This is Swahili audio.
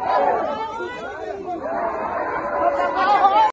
Hey!